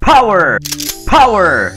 Power! Power!